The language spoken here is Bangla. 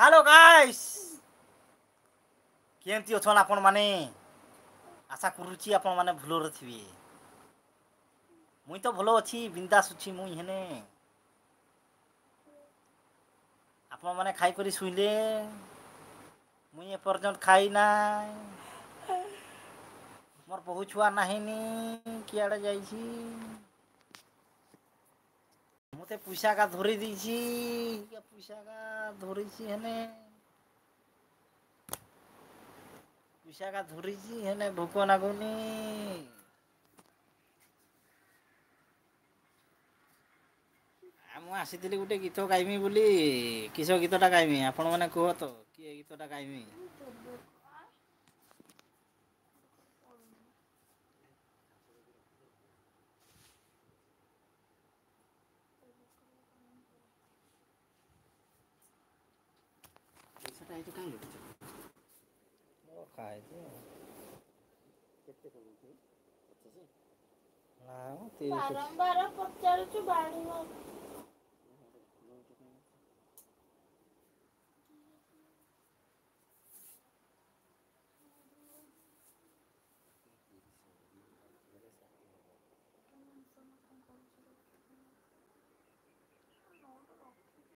હાલો ગાઈસ କେମିତି ଅଛନ୍ ଆପଣମାନେ ଆଶା କରୁଛି ଆପଣମାନେ ଭଲରେ ଥିବେ ମୁଇଁ ତ ଭଲ ଅଛି ବିନ୍ଦାସ ଅଛି ମୁଇଁ ହେନେ ଆପଣମାନେ ଖାଇକରି ଶୁଇଲେ ମୁଇଁ ଏପର୍ଯ୍ୟନ୍ତ ଖାଇନା ମୋର ବହୁ ଛୁଆ ନାହିଁନି କିଆଡ଼େ ଯାଇଛି হাতে পুশাকা ধরে দিয়েছি পুশাকা ধরেছি হেনে পুশাকা ধরেছি হেনে ভুকন আগুনি ମୁଁ ଆସିଥିଲି ଗୋଟେ ଗୀତ ଗାଇମି ବୋଲି କିସ ଗୀତଟା ଗାଇମି ଆପଣମାନେ କୁହ ତ କିଏ ଗୀତଟା ଗାଇମି kalau itu. Nah, Barang-barang pecah itu baru.